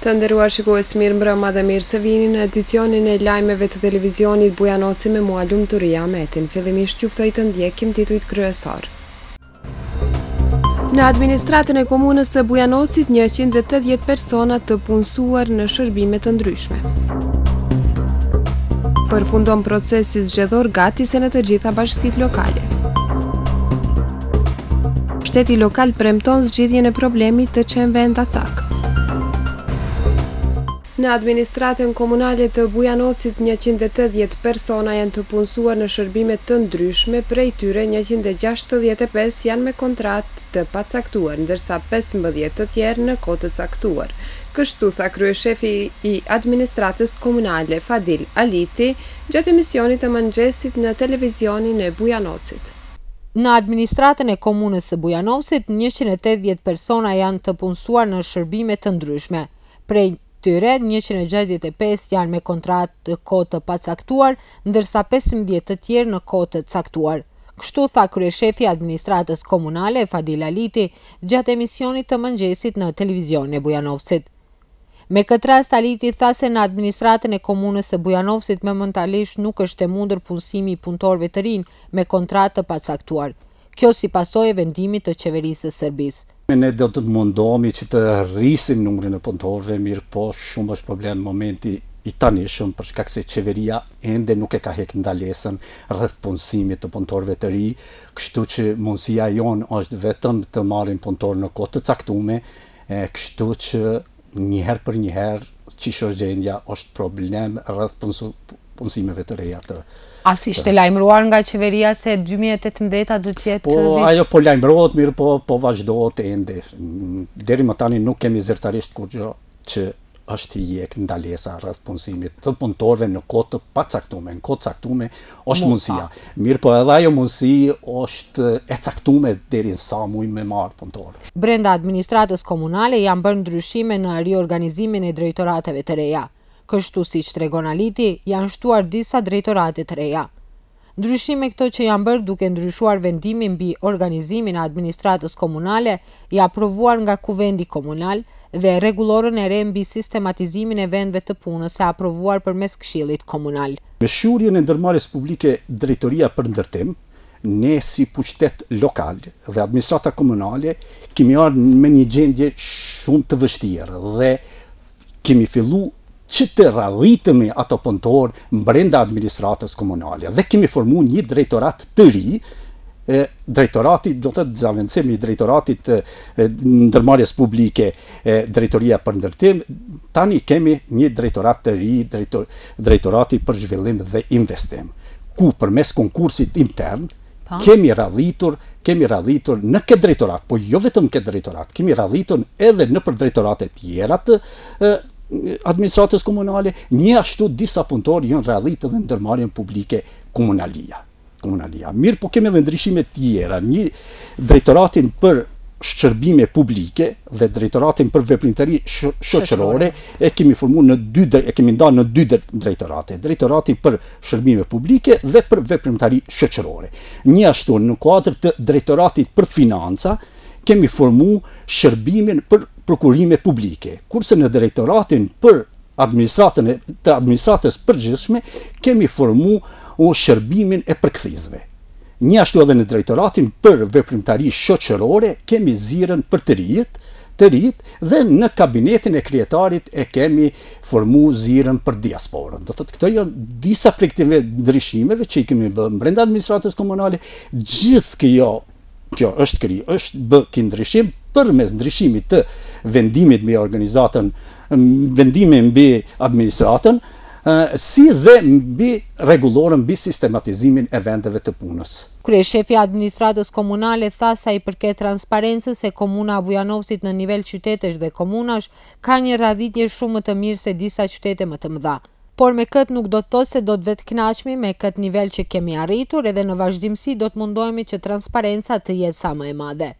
Të nderuar shikues mirë mbrëma dhe mirë se vini në edicionin e lajmeve të televizionit Bujanoci me mua Lumturie Ametin. Fillimisht ju ftoj të ndjekim titujt kryesorë. Në administratën e komunës së Bujanocit 180 persona të punësuar në shërbime të ndryshme. Përfundon procesi zgjedhor gati se në të gjitha bashkësitë lokale. Shteti lokal premton zgjidhjen e problemit të qenve endacakë. Në administratën komunale të Bujanocit njëqind e tetëdhjetë persona janë të punësuar në shërbime të ndryshme, prej tyre njëqind e gjashtëdhjetë e pesë janë me kontratë të pacaktuar, ndërsa pesëmbëdhjetë të tjerë në kohë të caktuar. Kështu tha kryeshefi i administratës komunale, Fadil Aliti, gjatë emisionit të mëngjesit në televizionin e Bujanocit. Në administratën e komunës së Bujanocit njëqind e tetëdhjetë persona janë të punësuar në shërbime të ndryshme, Prej tyre, njëqind e gjashtëdhjetë e pesë janë me kontratë të kohë të pacaktuar, ndërsa pesëmbëdhjetë të tjerë në kohë të caktuar. Kështu tha kryeshefi i administratës komunale, Fadil Aliti, gjatë emisionit të mëngjesit në Televizionin e Bujanovcit. Me këtë rast Aliti tha se në administratën e komunës së Bujanovcit momentalisht nuk është e mundur punësimi i punëtorëve të rinj me kontratë të pacaktuar. Kjo si pasojë e vendimit të Qeverisë së Serbisë. Ne do të mundohemi që të rrisim numrin e punëtorëve, mirëpo shumë është problem momenti i tanishëm për shkak se qeveria ende nuk e ka hek ndalesën rreth punësimit të punëtorëve të ri, kështu që mundësia jonë është vetëm të marrim punëtorë në kohë të caktume, kështu që Njëherë për njëherë qysh osht gjendja është problem rreth punësimeve të reja të. A siç ishte lajmëruar nga qeveria se dy mijë e tetëmbëdhjetë do të jetë vit. Po ajo po lajmërohet mirëpo po vazhdohet ende. Deri më tani nuk kemi zyrtarisht kurrgjë që është hjek ndalesa rreth punësimit të punëtorëve në kohë të pacaktume, në kohë të caktume Është mundësia. Mirëpo edhe ajo mundësi është e caktume deri sa mujmë me marë punëtorë. Brenda administratës komunale janë bërë ndryshime në riorganizimin e drejtorateve të reja. Kështu siç tregon Aliti, janë shtuar disa drejtorate të reja. Ndryshime këto që janë bërë duke ndryshuar vendimin mbi organizimin e administratës komunale i aprovuar nga Kuvendi Komunal dhe rregulloren e re mbi sistematizimin e vendeve të punës e aprovuar përmes Këshillit Komunal. Me shurjen e ndërmarrjes publike Drejtoria për Ndërtim, ne si pushtet lokal dhe administrata komunale kemi ardh me një gjendje shumë të vështirë dhe kemi fillu që të radhitmi ato punëtorë mbrenda administratës komunale dhe kemi formu një drejtorat të ri, drejtorati, do të thotë zavendësimi i drejtoratit të ndërmarrjes publike, e Drejtoria për Ndërtim, tani kemi një drejtorat të ri, Drejtorati për Zhvillim dhe Investim, ku përmes konkursit intern po. kemi radhitur, kemi radhitur në këtë drejtorat, po jo vetëm këtë drejtorat, kemi radhitur edhe nëpër drejtorate tjera të administratës komunale, njëashtu disa punëtorë janë radhitur dhe ndërmarrjen publike Komunalia. Komunalia. Mirëpo kemi dhe ndryshime tjera. Një drejtoratin për shërbime publike dhe drejtoratin për veprimtari shoqërore e kemi formu në dy e kemi nda në dy drejtorate drejtorati për shërbime publike dhe për veprimtari shoqërore njëashtu në kuadër të drejtoratit për financa kemi formu shërbimin për prokurime publike kurse në drejtoratin për administratën e të administratës përgjithshme kemi formu shërbimin e përkthyesve. Njëashtu edhe në drejtoratin për veprimtari shoqërore kemi zyrën për të rijtë, të ritë dhe në kabinetin e kryetarit e kemi formu zyrën për diasporën. Do të thotë këto janë disa prej këtyre ndryshimeve që i kemi bë mbrenda administratës komunale, gjithë kjo Kjo është kry, është bë ky ndryshim përmes ndryshimit të vendimit mbi organizatën, vendimi mbi administratën, si dhe mbi rregulloren mbi sistematizimin e vendeve të punës. Kryeshefi i administratës komunale tha sa i përket transparencës se Komuna e Bujanovcit në nivel qytetesh dhe komunash ka një radhitje shumë më të mirë se disa qytete më të mëdha. Por me këtë nuk do të thotë se do të vetëkënaqemi me këtë nivel që kemi arritur edhe në vazhdimësi do të mundohemi që transparenca të jetë sa më e madhe.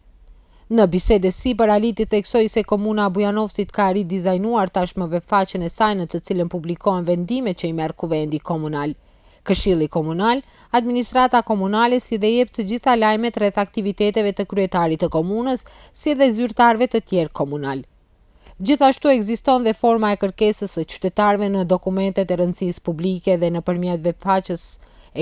Në bisedë e sipër, Aliti theksoi se Komuna e Bujanovcit ka ridizajnuar tashmë webfaqen e saj në të cilën publikohen vendimet që i merr Kuvendi Komunal, Këshilli Komunal, Administrata Komunale si dhe jep të gjitha lajmet rreth aktiviteteve të kryetarit të komunës si dhe zyrtarëve të tjerë komunalë. Gjithashtu ekziston dhe forma e kërkesës së qytetarëve në dokumentet e rëndësisë publike dhe nëpërmjet webfaqes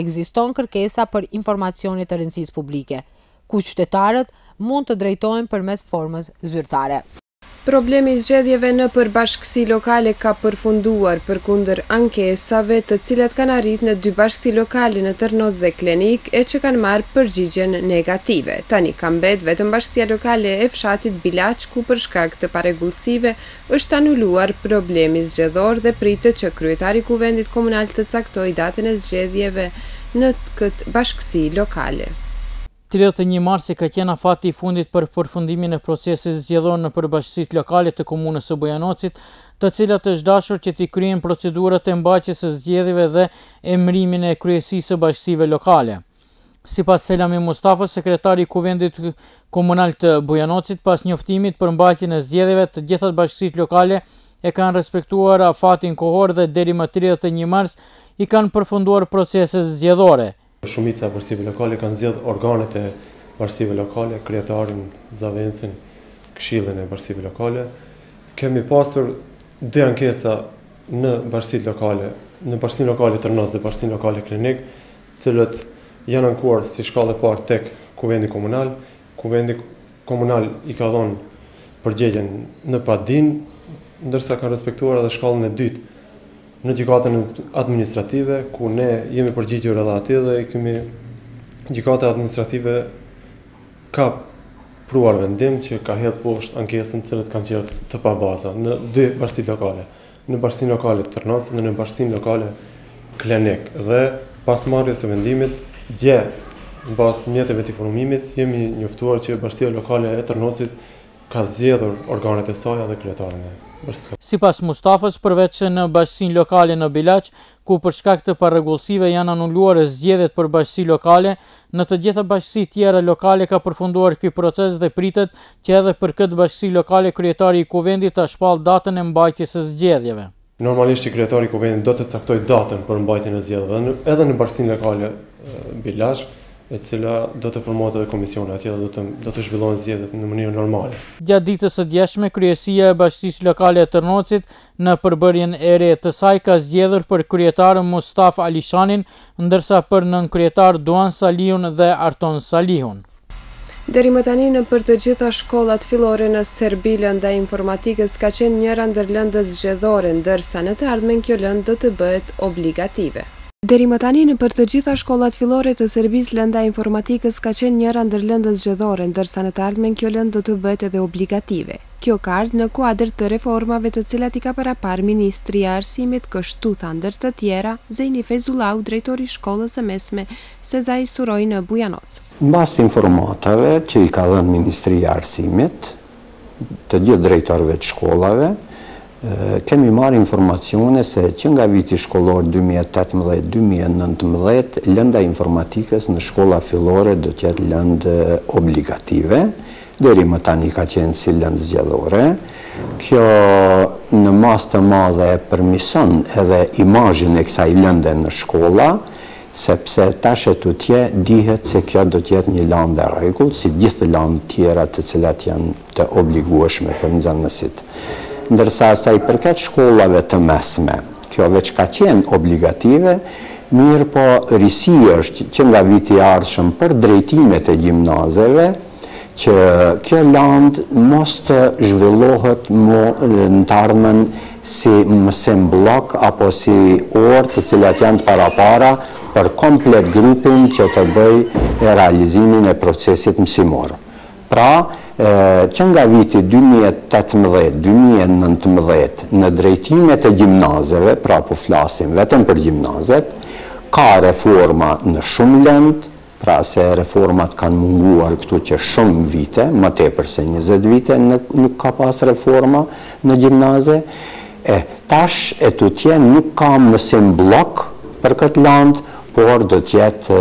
ekziston kërkesa për informacione të rëndësisë publike, ku qytetarët mund të drejtohen përmes formës zyrtare. Problemi i zgjedhjeve nëpër bashkësi lokale ka përfunduar, përkundër ankesave, të cilat kanë arrit në dy bashkësi lokale në Tërrnoc dhe Klenik, e që kanë marrë përgjigjen negative. Tani ka mbet vetëm bashkësia lokale e fshatit Bilaç, ku për shkak të parregullsive është anuluar problemi zgjedhor dhe pritet që kryetari i Kuvendit Komunal të caktojë datën e zgjedhjeve në këtë bashkësi lokale. Tridhjetë e një marsi ka qenë afati i fundit për përfundimin e procesit zgjedhor nëpër bashkësitë lokale të Komunës së Bujanocit, të cilat është dashur që t'i kryejnë procedurat e mbajtjes së zgjedhjeve dhe emërimin e kryesisë së bashkësive lokale. Sipas Selami Mustafa, sekretari i Kuvendit Komunal të Bujanocit, pas njoftimit për mbajtjen e zgjedhjeve, të gjithat bashkësitë lokale e kanë respektuar afatin kohor dhe deri më tridhjetë e një mars i kanë përfunduar proceset zgjedhore. Shumica e bashkësive lokale kanë zgjedhë organet e bashkësive lokale, kryetarin, zavencin, këshillin e bashkësive lokale. Kemi pasur dy ankesa në bashkësitë lokale, në bashkësinë lokale Tërnos dhe bashkësinë lokale Klenik, të cilët janë ankuar si shkallë e parë tek Kuvendi Komunal. Kuvendi Komunal i ka dhënë përgjegjen në padinë, ndërsa kanë respektuar edhe shkallën e dytë në gjykatën administrative, ku ne jemi përgjigjur edhe aty dhe i kemi gjykata administrative ka pruar vendim që ka hedhë poshtë ankesën të cilat kanë qenë të pabaza në dy bashkësi lokale. në Bashkësinë Lokale të Tërnosit dhe në Bashkësinë Lokale Klenik dhe pas marrjes së vendimit dje në bazë mjeteve të informimit jemi njoftuar që Bashkësia Lokale e Tërnosit ka zgjedhur organet e saja dhe kryetarin e Bashkësisë. Sipas Mustafës, përveç në Bashkësinë Lokale në Bilaç, ku për shkak të parregullsive janë anuluar zgjedhjet për Bashkësi Lokale, Në të gjitha bashkësitë tjera lokale ka përfunduar ky proces dhe pritet që edhe për këtë bashkësi lokale kryetari i Kuvendit ta shpallë datën e mbajtjes së zgjedhjeve. Normalisht që kryetari i Kuvendit do të caktojë datën për mbajtjen e zgjedhjeve edhe në bashkësinë lokale Bilaç, e cila do të formohet edhe komisioni atje dhe do të zhvillohen zgjedhjet në mënyrë normale. Gjatë ditës së djeshme, kryesia e bashkësisë lokale e Tërnocit Në përbërjen e re të saj ka zgjedhur për kryetar Mustafë Alishanin, ndërsa për nënkryetarë Duan Salihun dhe Arton Salihun. Deri më tani nëpër të gjitha shkollat fillore në Serbi lënda e informatikës ka qenë njëra ndër lëndët zgjedhore, ndërsa në të ardhmen kjo lëndë do të bëhet obligative. Deri më tani nëpër të gjitha shkollat fillore të Serbisë lënda e informatikës ka qenë njëra ndër lëndët zgjedhore, ndërsa në të ardhmen kjo lëndë do të bëhet edhe obligative. Kjo ka ardhur në kuadër të reformave të cilat i ka paraparë ministri i Arsimit, kështu tha ndër të tjera, Zejni Fejzullahu, drejtor i shkollës së mesme Sezai Suroi në Bujanoc. Në bazë të informatave që i ka dhënë Ministria e Arsimit të gjithë drejtorëve të shkollave, Kemi marrë informacione se që nga viti shkollor dy mijë e tetëmbëdhjetë dy mijë e nëntëmbëdhjetë, lënda e informatikës në shkolla fillore do të jetë lëndë obligative, deri më tani ka qenë si lëndë zgjedhore. Kjo në masë të madhe e përmison edhe imazhin e kësaj lënde në shkolla, Sepse tash e tutje dihet se kjo do të jetë një landë e rregullt si gjithë landët tjera të cilat janë të obligueshme për nxënësit. Ndërsa sa i përket shkollave të mesme, kjo veç ka qenë obligative, mirëpo risi është që nga viti i ardhshëm për drejtimet e gjimnazeve, që kjo landë mos të zhvillohet më në të ardhmen si mësim bllok apo si orë të cilat janë të parapara për komplet grupin që të bëjë realizimin e procesit mësimor. Pra, që nga viti dy mijë e tetëmbëdhjetë, dy mijë e nëntëmbëdhjetë në drejtimet e gjimnazeve, pra po flasim vetëm për gjimnazet, ka reforma në shumë lëndë, Pra se reformat kanë munguar këtu që shumë vite, më tepër se njëzet vite nuk ka pas reforma në gjimnaze, e tash e tutje nuk ka mësim bllok për këtë landë, por do të jetë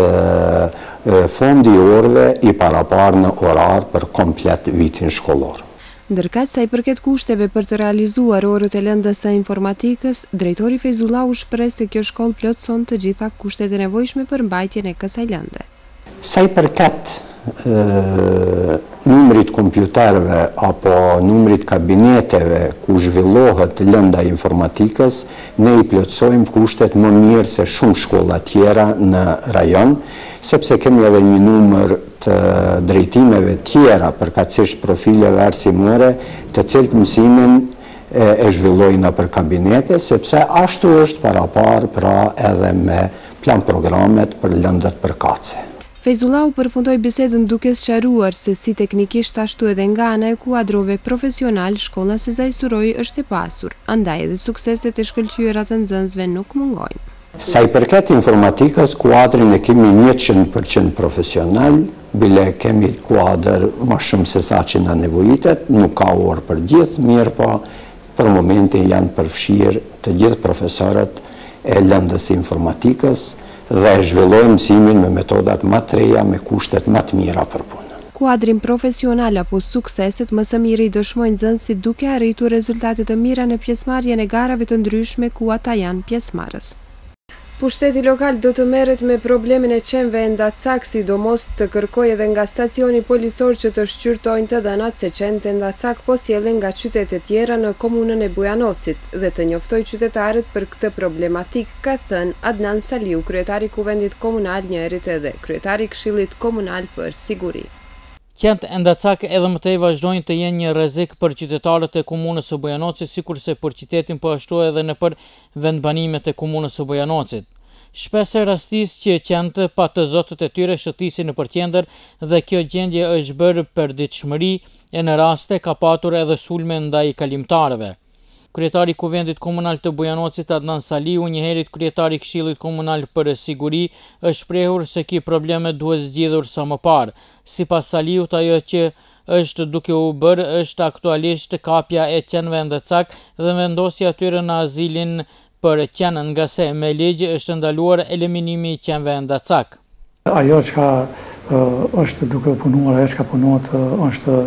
fondi i orëve i paraparë në orar për komplet vitin shkollor. Ndërkaq, sa i përket kushteve për të realizuar orët e lëndës së informatikës, drejtori Fejzullahu u shpreh se kjo shkollë plotëson të gjitha kushtet e nevojshme për mbajtjen e kësaj lënde. Sa i përket numrit kompjuterëve apo numrit kabineteve ku zhvillohet lënda e informatikës, ne i plotësojmë kushtet më mirë se shumë shkolla tjera në rajon, sepse kemi edhe një numër të drejtimeve tjera, përkatësisht profileve arsimore, të cilët mësimin e zhvillojnë nëpër kabinete, sepse ashtu është paraparë pra edhe me planprogramet për lëndët përkatëse. Fejzullahu përfundoi bisedën duke sqaruar se si teknikisht ashtu edhe nga ana e kuadrove profesional shkolla Sezai Surroi është e pasur, andaj edhe sukseset e shkëlqyera të nxënësve nuk mungojnë. Sa i përket informatikës, kuadrin e kemi njëqind për qind profesional, bile kemi kuadër ma shumë se sa që na nevojitet, nuk ka orë për gjithë, mirëpo për momentin janë përfshirë të gjithë profesorët e lëndës së informatikës dhe e zhvillojmë mësimin me metodat ma të reja me kushtet ma të mira për punën. kuadrin profesional apo sukseset më së miri i dëshmojnë nxënësit duke arritur rezultate të mira në pjesëmarrjen e garave të ndryshme ku ata janë pjesëmarrës. Pushteti lokal do të merret me problemin e qenve endacakë sidomos të kërkojë edhe nga stacioni policor që të shqyrtojnë të dhënat se qentë endacakë po sjellen nga qytetet tjera në komunën e Bujanocit dhe të njoftojë qytetarët për këtë problematikë. ka thënë Adnan Saliu, kryetar i Kuvendit Komunal njëherit edhe kryetar i Këshillit Komunal për Siguri. Qentë endacakë edhe më tej vazhdojnë të jenë një rrezik për qytetarët e Komunës së Bujanocit sikurse për qytetin po ashtu edhe nëpër vendbanimet e Komunës së Bujanocit. Shpeshherë rastis që qentë pa të zotët e tyre shëtisin nëpër qendër dhe kjo gjendje është bërë përditshmëri e në raste ka patur edhe sulme ndaj kalimtarëve. Kryetari i Kuvendit Komunal të Bujanocit, Adnan Saliu, njëherit kryetar i Këshillit Komunal për Siguri, është shprehur se ky problem duhet zgjidhur sa më parë. Sipas Saliut, ajo që është duke u bërë është aktualisht kapja e qenve endacakë dhe vendosja e tyre në azilin për qen ngase me ligj është ndaluar eliminimi i qenve endacakë. Ajo çka është duke u punuar, ajo çka punohet është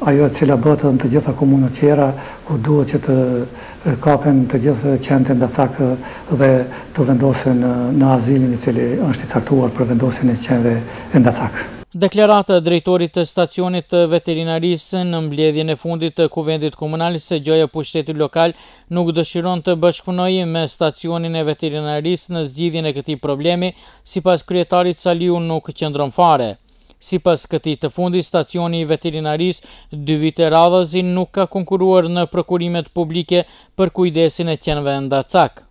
ajo e cila bëhet edhe në të gjitha komunat tjera ku duhet që të kapen të gjithë qentë endacakë dhe të vendosen në azilin i cili është i caktuar për vendosjen e qenve endacakë. Deklarata e drejtorit të stacionit të veterinarisë në mbledhjen e fundit të Kuvendit Komunal se gjoja pushteti lokal nuk dëshiron të bashkëpunojë me stacionin e veterinarisë në zgjidhjen e këtij problemi sipas kryetarit Saliu nuk qëndron fare. Sipas këtij të fundit stacioni i veterinarisë dy vite radhazi nuk ka konkurruar në prokurimet publike për kujdesin e qenve endacakë.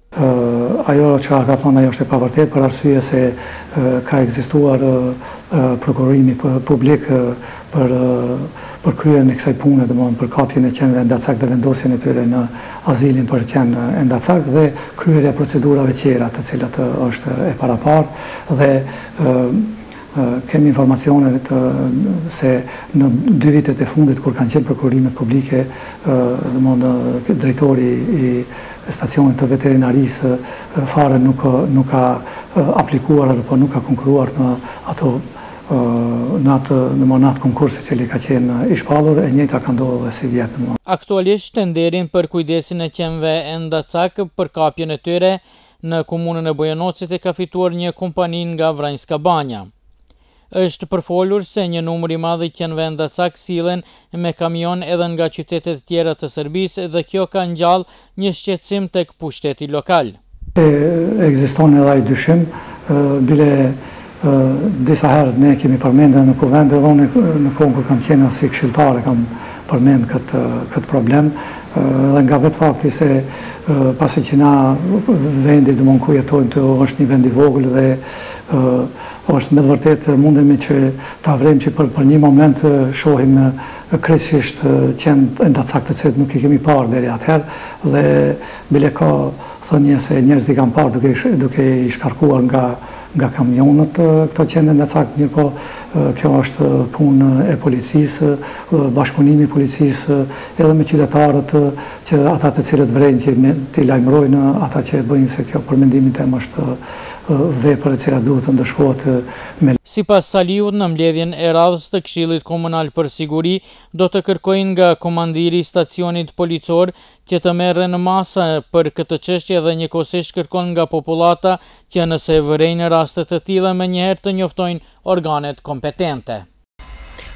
Ajo çka ka thënë ai është e pavërtetë për arsye se ka ekzistuar prokurimi publik për për kryerjen e kësaj pune, domethënë për kapjen e qenve endacakë dhe vendosjen e tyre në azilin për qen endacakë dhe kryerja e procedurave tjera të cilat është e paraparë dhe Kemi informacione se në dy vitet e fundit kur kanë qenë prokurimet publike, domethënë drejtori i stacionit të veterinarisë fare nuk nuk ka aplikuar apo po nuk ka konkurruar në ato në atë domethënë në atë konkurs i cili ka qenë i shpallur, e njëjta ka ndodhur dhe sivjet domethënë. Aktualisht tenderin për kujdesin e qenve endacakë për kapjen e tyre Në komunën e Bujanocit e ka fituar një kompani nga Vranjska Banja. Është përfolur se një numër i madh i qenve endacakë sillen me kamionë edhe nga qytete të tjera të Serbisë dhe kjo ka ngjallë një shqetësim tek pushteti lokal. Ekziston edhe ai dyshim, bile Disa herët ne e kemi përmend edhe në Kuvend edhe unë në kohën kur kam qenë si këshilltare e kam përmend këtë këtë problem dhe nga vetë fakti se pasi që na vendi domethënë ku jetojmë të është një vend i vogël dhe është me të vërtetë mundemi që ta vrem që për, për një moment shohim krejtësisht qen endacakë të cilët nuk i kemi parë deri atëherë dhe bile ka thënje se njerëzit i kanë parë duke, duke i shkarkuar nga nga kamionët këto qentë endacaktë, mirëpo kjo është punë e policisë, bashkëpunimi i policisë edhe me qytetarët që ata të cilët vrejnë që t'i lajmërojnë ata që e bëjnë se kjo për mendimin tem është vepër e cila duhet të ndëshkohet me Sipas Saliut në mbledhjen e radhës të Këshillit Komunal për Siguri do të kërkojnë nga komandiri i stacionit policor që të merren masa për këtë çështje dhe njëkohësisht kërkon nga popullata që nëse vërejnë raste të tilla menjëherë të njoftojnë organet kompetente.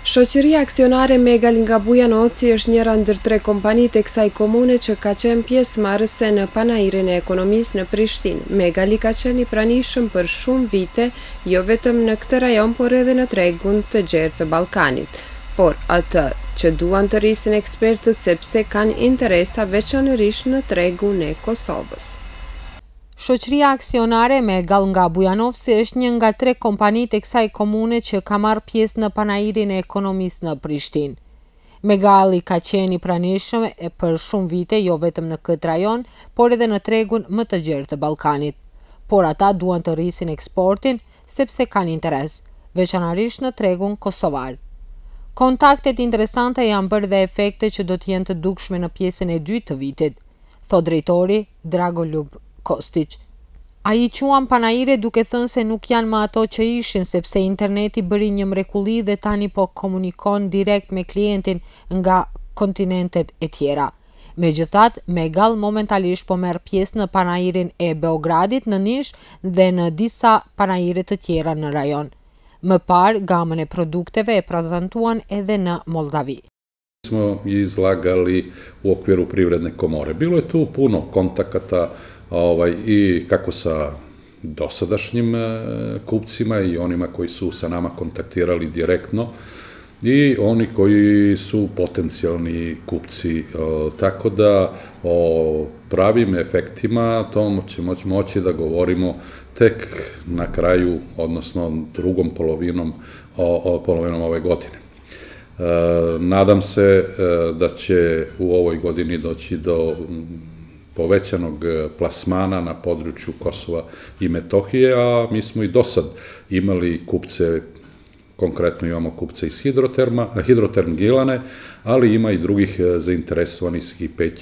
Shoqëria Aksionare Megal nga Bujanoci është njëra ndër tre kompanitë e kësaj komune që ka qenë pjesëmarrëse në Panairin e Ekonomisë në Prishtinë. Megali ka qenë i pranishëm për shumë vite jo vetëm në këtë rajon por edhe në tregun e gjerë të Ballkanit. por atë që duan të rrisin ekspertët sepse kanë interesa veçanërisht në tregun e Kosovës. Shoqëria aksionare Megall nga Bujanovci është një nga tre kompanitë e kësaj komune që ka marrë pjesë në Panairin e Ekonomisë në Prishtinë. Megalli ka qenë i pranishëm për shumë vite jo vetëm në këtë rajon, por edhe në tregun më të gjerë të Ballkanit. Por ata duan të rrisin eksportin, sepse kanë interes, veçanërisht në tregun kosovar. Kontaktet interesante janë bërë dhe efekte që do të jenë të dukshme në pjesën e dytë të vitit, thotë drejtori Dragoljub Kostiq. Ai i quan panaire duke thënë se nuk janë më ato që ishin sepse interneti bëri një mrekulli dhe tani po komunikon direkt me klientin nga kontinentet e tjera. Megjithatë, Megal momentalisht po merr pjesë në panairin e Beogradit në Nish dhe në disa panaire të tjera në rajon. Më parë, gamën e produkteve e prezentuan edhe në Moldavi. Mi smo izlagali u okviru Privredne komore. Bilo je tu puno kontakata i kako sa dosadašnjim e, kupcima i onima koji su sa nama kontaktirali direktno i oni koji su potencijalni kupci. E, tako da o pravim efektima tom ćemo moći da govorimo tek na kraju, odnosno drugom polovinom, o, o, polovinom ove godine. E, nadam se e, da će u ovoj godini doći do povećanog e, plasmana na području Kosova i Metohije, a mi smo i do sad imali kupce, konkretno imamo kupce iz hidroterma, hidroterm Gilane, ali ima i drugih e, zainteresovanih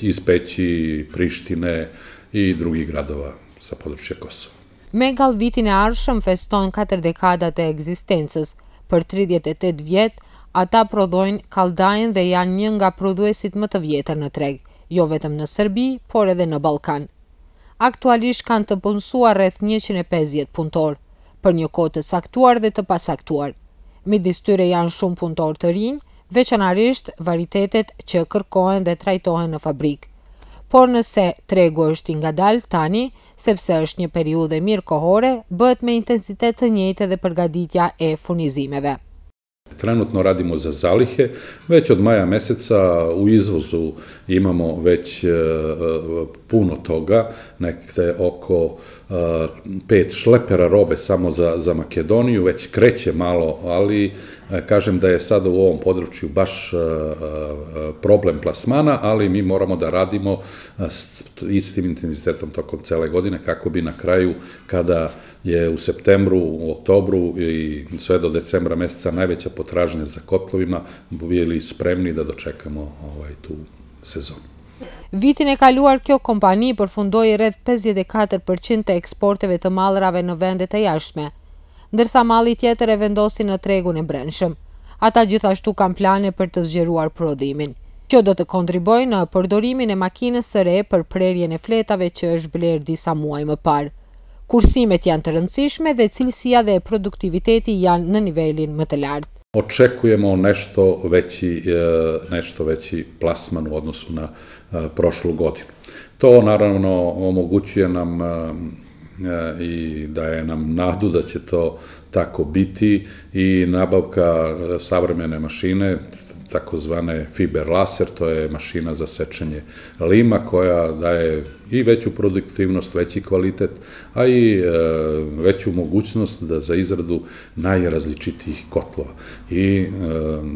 iz Peći, Prištine i drugih gradova sa područja Kosova. Megall vitin e ardhshëm feston katër dekada të ekzistencës. Për tridhjetë e tetë vjet, ata prodhojnë kaldaja dhe janë një nga prodhuesit më të vjetër në treg, jo vetëm në Serbi, por edhe në Ballkan. Aktualisht kanë të punësuar rreth njëqind e pesëdhjetë punëtorë, për një kohë të caktuar dhe të pacaktuar. Midis tyre janë shumë punëtorë të rinj, veçanërisht varitetet që kërkohen dhe trajtohen në fabrikë. Por nëse tregu është i ngadalë tani, sepse është një periudhë mirë kohore, bëhet me intensitet të njëjtë edhe përgatitja e furnizimeve. Trenutno radimo za zalihe, već od maja meseca u izvozu imamo već e, e, puno toga, nekde oko Eh, pet šlepera robe samo za, za Makedoniju, već kreće malo, ali eh, kažem da je sad u ovom području baš eh, problem plasmana, ali mi moramo da radimo s istim intenzitetom tokom cele godine kako bi na kraju kada je u septembru, u oktobru i sve do decembra meseca najveća potražnja za kotlovima bili spremni da dočekamo ovaj, tu sezonu. Vitin e kaluar kjo kompani përfundoi rreth 54% të eksporteve të mallrave në vendet e jashtme, ndërsa malli tjetër e vendosin në tregun e brendshëm. Ata gjithashtu kanë plane për të zgjeruar prodhimin. Kjo do të kontribuojë në përdorimin e makinës së re për prerjen e fletave që është blerë disa muaj më parë. Kursimet janë të rëndësishme dhe cilësia dhe produktiviteti janë në nivelin më të lartë. Očekujemo nešto veći, nešto veći plasman u odnosu na prošlu godinu. To naravno omogućuje nam i daje nam nadu da će to tako biti i nabavka savremene mašine, takozvane fiber laser, to je mašina za sečenje lima koja daje i veću produktivnost, veći kvalitet, a i e, veću mogućnost da za izradu najrazličitijih kotlova i e,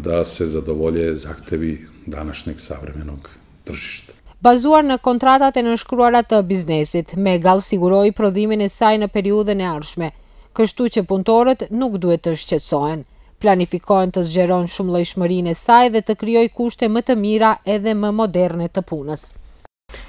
da se zadovolje zahtevi današnjeg savremenog tržišta. Bazuar në kontratat e nënshkruara të biznesit, Megal siguroi prodhimin e saj në periudhën e ardhshme, kështu që punëtorët nuk duhet të shqetësohen. Planifikohen të zgjeron shumëllojshmërinë e saj dhe të krijojë kushte më të mira edhe më moderne të punës.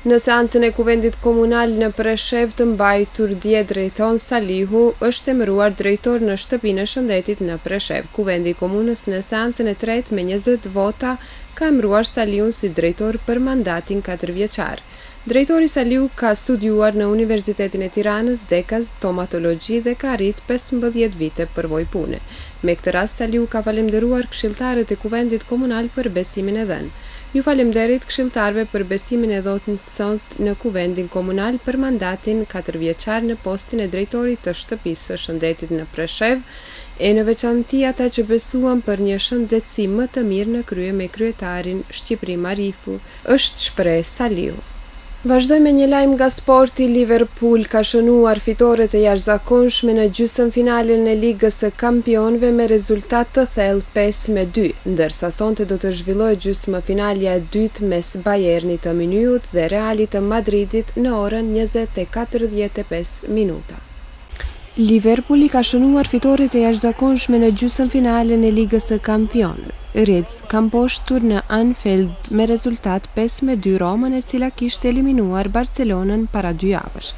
Në seancën e Kuvendit Komunal në Preshevë të mbajtur dje Driton Salihu është emëruar drejtor në Shtëpinë e Shëndetit në Preshevë. Kuvendi i Komunës në seancën e tretë me njëzet vota ka emëruar Salihun si drejtor për mandatin katërvjeçar. Drejtori Salihu ka studiuar në Universitetin e Tiranës, dega Stomatologji dhe ka arritë pesëmbëdhjetë vite përvojë pune. Me këtë rast Salihu ka falemnderuar këshilltarët e Kuvendit Komunal për besimin e dhënë. Ju falemnderit këshilltarëve për besimin e dhonën sot në Kuvendin Komunal për mandatin katërvjeçar në postin e drejtorit të Shtëpisë së Shëndetit në Preshevë, e në veçanti ata që besuan për një shëndetësi më të mirë në krye me kryetarin Shqiprim Arifi, është shpreh Salihu. Vazhdojmë me një lajm nga sporti, Liverpool ka shënuar fitore të jashtëzakonshme në gjysëmfinalen e Ligës së Kampionëve me rezultat të thellë pesë me dy, ndërsa sonte do të zhvillohet gjysmëfinalja e dytë mes Bajernit të Mynihut dhe Realit të Madridit në orën njëzet e katërdhjetë e pesë minuta. Liverpuli ka shënuar fitore të jashtëzakonshme në gjysëmfinalen e Ligës së Kampionëve. Reds ka mposhtur në Anfield me rezultat pesë me dy Romën e cila kishte eliminuar Barcelonën para dy javësh.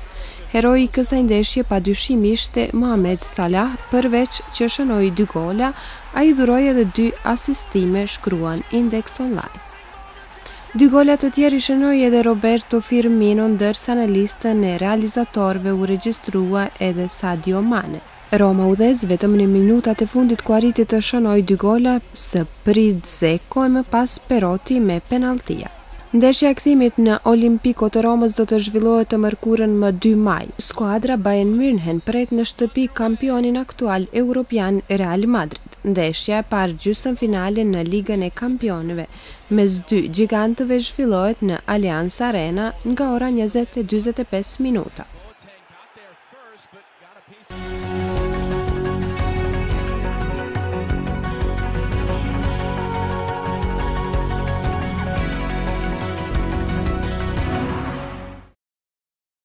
Heroi i kësaj ndeshje padyshim ishte Mohamed Salah, përveç që shënoi dy gola, ai dhuroi edhe dy asistime, shkruan Indeksonline. Dy gola të tjerë i shënoi edhe Roberto Firmino ndërsa në listën e realizatorëve u regjistrua edhe Sadio Mane. Roma u ndez vetëm në minutat e fundit ku arriti të shënojë dy gola së pari Dzeko e më pas Perotti me penallti. Ndeshja e kthimit në Olimpiko të Romës do të zhvillohet të mërkurën më dy maj. Skuadra Bayern München pret në shtëpi kampionin aktual europian Real Madrid. Ndeshja e parë gjysëmfinale në Ligën e Kampionëve mes dy gjigantëve zhvillohet në Allianz Arena nga ora njëzet e dyzet e pesë minuta.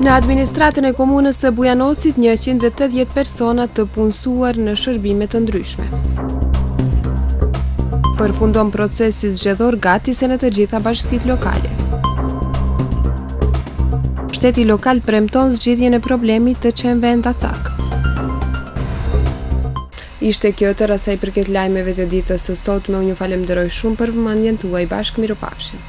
Në administratën e komunës së Bujanocit 180 persona të punësuar në shërbime të ndryshme. Përfundon procesi zgjedhor gatise në të gjitha bashkësitë lokale. Shteti lokal premton zgjidhjen e problemit të qenve endacak. Ishte kjo tëra sa i përket lajmeve të ditës së sot me, unë falemnderoj shumë për vëmendjen tuaj bashkë mirupafshim.